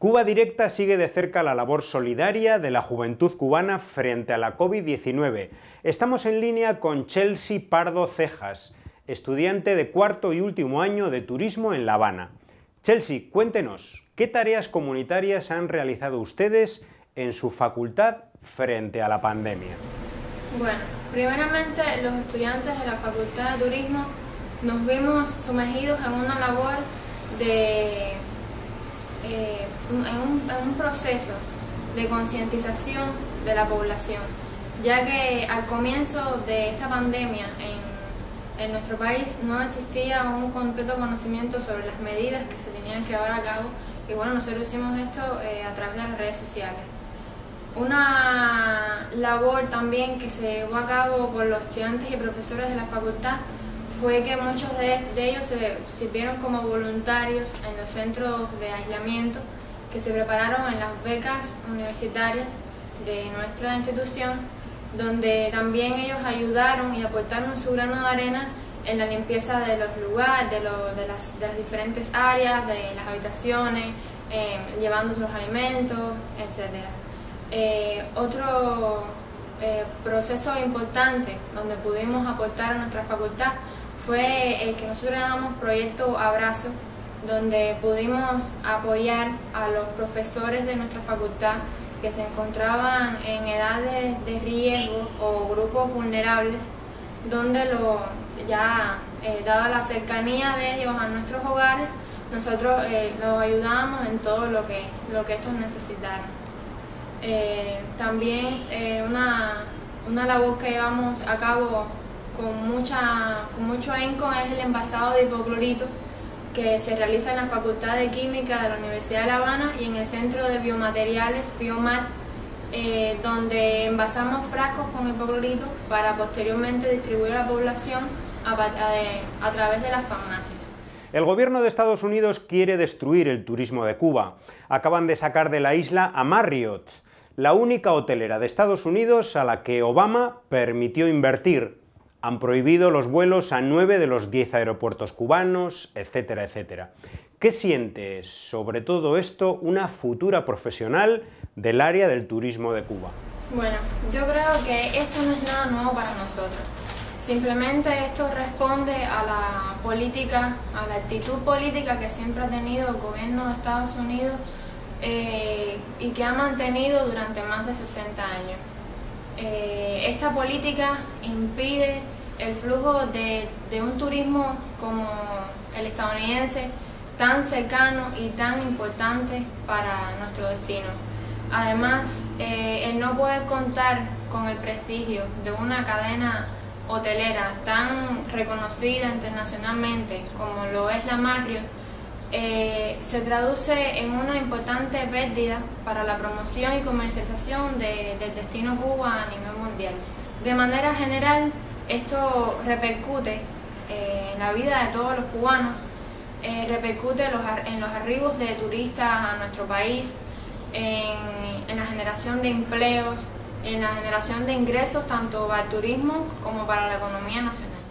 Cuba Directa sigue de cerca la labor solidaria de la juventud cubana frente a la COVID-19. Estamos en línea con Chelsea Pardo Cejas, estudiante de cuarto y último año de turismo en La Habana. Chelsea, cuéntenos, ¿qué tareas comunitarias han realizado ustedes en su facultad frente a la pandemia? Bueno, primeramente los estudiantes de la Facultad de Turismo nos vimos sumergidos en una labor de eh, en, un, proceso de concientización de la población, ya que al comienzo de esta pandemia en, en nuestro país no existía un completo conocimiento sobre las medidas que se tenían que llevar a cabo y bueno, nosotros hicimos esto eh, a través de las redes sociales. Una labor también que se llevó a cabo por los estudiantes y profesores de la facultad fue que muchos de, ellos se sirvieron como voluntarios en los centros de aislamiento que se prepararon en las becas universitarias de nuestra institución, donde también ellos ayudaron y aportaron su grano de arena en la limpieza de los lugares, de, las, diferentes áreas, de las habitaciones, eh, llevándose los alimentos, etc. Eh, otro eh, proceso importante donde pudimos aportar a nuestra facultad fue el que nosotros llamamos Proyecto Abrazo, donde pudimos apoyar a los profesores de nuestra facultad que se encontraban en edades de riesgo o grupos vulnerables, donde lo, ya eh, dada la cercanía de ellos a nuestros hogares, nosotros eh, los ayudamos en todo lo que, lo que estos necesitaran. Eh, también una, una labor que llevamos a cabo con, mucha, con mucho ahínco es el envasado de hipoclorito que se realiza en la Facultad de Química de la Universidad de La Habana y en el Centro de Biomateriales, Biomar, eh, donde envasamos frascos con hipoclorito para posteriormente distribuir a la población a, a través de las farmacias. El gobierno de Estados Unidos quiere destruir el turismo de Cuba. Acaban de sacar de la isla a Marriott, la única hotelera de Estados Unidos a la que Obama permitió invertir han prohibido los vuelos a nueve de los diez aeropuertos cubanos, etcétera, etcétera. ¿Qué siente sobre todo esto una futura profesional del área del turismo de Cuba? Bueno, yo creo que esto no es nada nuevo para nosotros. Simplemente esto responde a la política, a la actitud política que siempre ha tenido el gobierno de Estados Unidos eh, y que ha mantenido durante más de 60 años. Eh, esta política impide el flujo de, un turismo como el estadounidense tan cercano y tan importante para nuestro destino. Además, eh, el no poder contar con el prestigio de una cadena hotelera tan reconocida internacionalmente como lo es la Marriott, eh, se traduce en una importante pérdida para la promoción y comercialización del destino Cuba a nivel mundial. De manera general, esto repercute eh, en la vida de todos los cubanos, eh, repercute en los, arribos de turistas a nuestro país, en, en la generación de empleos, en la generación de ingresos tanto para el turismo como para la economía nacional.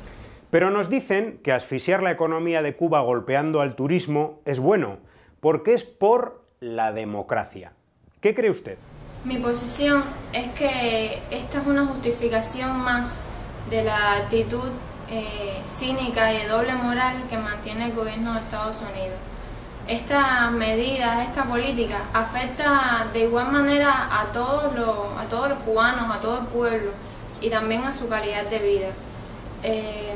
Pero nos dicen que asfixiar la economía de Cuba golpeando al turismo es bueno, porque es por la democracia. ¿Qué cree usted? Mi posición es que esta es una justificación más de la actitud eh, cínica y de doble moral que mantiene el gobierno de Estados Unidos. Esta medida, esta política, afecta de igual manera a todos los, a todos los cubanos, a todo el pueblo y también a su calidad de vida. Eh,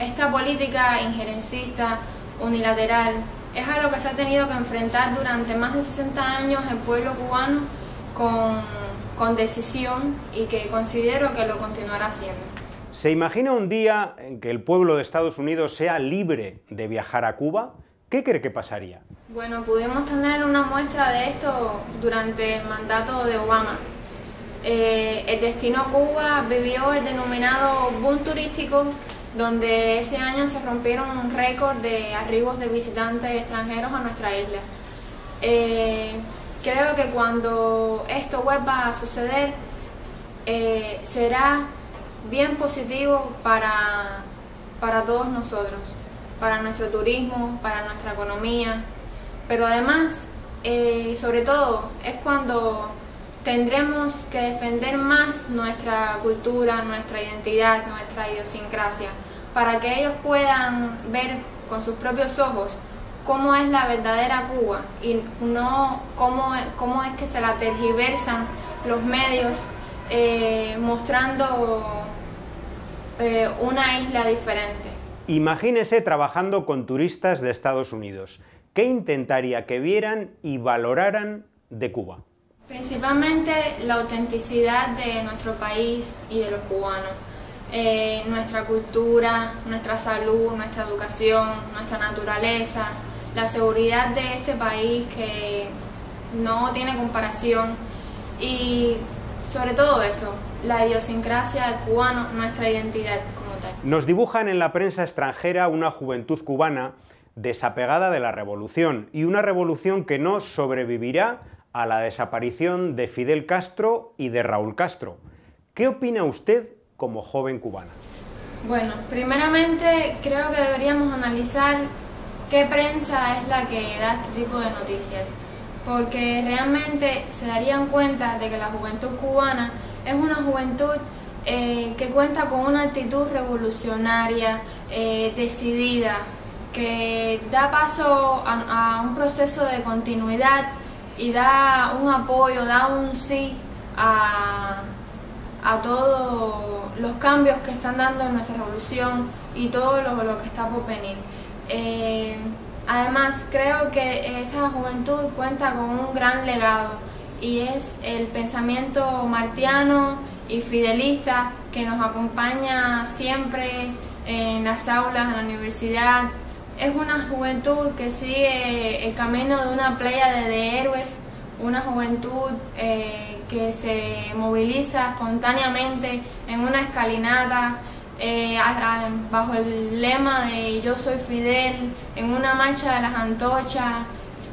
esta política injerencista, unilateral, es algo que se ha tenido que enfrentar durante más de 60 años el pueblo cubano con, con decisión y que considero que lo continuará haciendo. ¿Se imagina un día en que el pueblo de Estados Unidos sea libre de viajar a Cuba? ¿Qué cree que pasaría? Bueno, pudimos tener una muestra de esto durante el mandato de Obama. Eh, el destino Cuba vivió el denominado boom turístico donde ese año se rompieron un récord de arribos de visitantes extranjeros a nuestra isla. Eh, creo que cuando esto vuelva a suceder, eh, será bien positivo para, para todos nosotros, para nuestro turismo, para nuestra economía, pero además eh, sobre todo es cuando tendremos que defender más nuestra cultura, nuestra identidad, nuestra idiosincrasia, para que ellos puedan ver con sus propios ojos cómo es la verdadera Cuba y no cómo, cómo es que se la tergiversan los medios eh, mostrando eh, una isla diferente. Imagínese trabajando con turistas de Estados Unidos. ¿Qué intentaría que vieran y valoraran de Cuba? Principalmente la autenticidad de nuestro país y de los cubanos. Eh, nuestra cultura, nuestra salud, nuestra educación, nuestra naturaleza, la seguridad de este país que no tiene comparación y sobre todo eso, la idiosincrasia del cubano, nuestra identidad como tal. Nos dibujan en la prensa extranjera una juventud cubana desapegada de la revolución y una revolución que no sobrevivirá a la desaparición de Fidel Castro y de Raúl Castro. ¿Qué opina usted como joven cubana? Bueno, primeramente creo que deberíamos analizar qué prensa es la que da este tipo de noticias, porque realmente se darían cuenta de que la juventud cubana es una juventud eh, que cuenta con una actitud revolucionaria, eh, decidida, que da paso a un proceso de continuidad y da un apoyo, da un sí a, todos los cambios que están dando en nuestra revolución y todo lo, que está por venir. Eh, además, creo que esta juventud cuenta con un gran legado y es el pensamiento martiano y fidelista que nos acompaña siempre en las aulas, en la universidad, es una juventud que sigue el camino de una playa de, héroes, una juventud eh, que se moviliza espontáneamente en una escalinata eh, bajo el lema de Yo soy Fidel, en una marcha de las antorchas,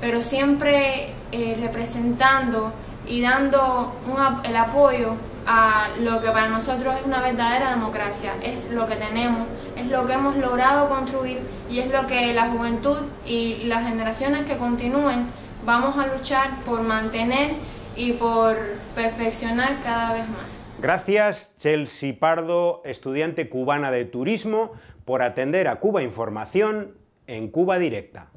pero siempre eh, representando y dando el apoyo a lo que para nosotros es una verdadera democracia, es lo que tenemos, es lo que hemos logrado construir y es lo que la juventud y las generaciones que continúen vamos a luchar por mantener y por perfeccionar cada vez más. Gracias Chelsea Pardo, estudiante cubana de turismo, por atender a Cuba Información en Cuba Directa.